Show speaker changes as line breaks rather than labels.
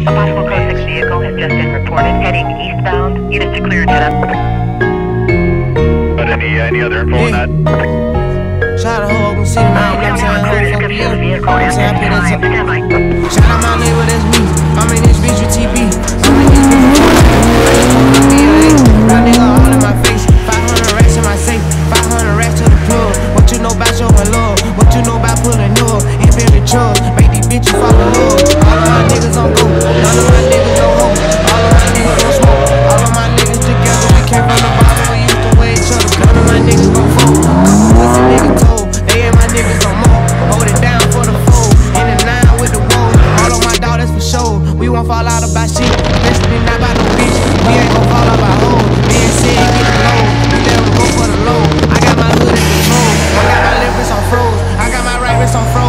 A possible code 6 vehicle has just been reported heading eastbound. Units to clear and head up.
But any, uh, any other info on that?
Shout out to Oklahoma City, man. You I'm saying? Hope fuck you. You know what I'm saying? I put that to- Shout out my neighbor, that's me. I'm in this bitch with TB. I'm in this bitch with TB. Real nigga all in my face. 500 racks in my safe. 500 racks to the plug. What you know about showing love? What you know about pulling up? Infinite trust. fall out about shit. Especially not about no bitch. We ain't gon' fall out about hoes. Me and C get low. We never go for the low. I got my hood in control. I got my left wrist on froze. I got my right wrist on froze.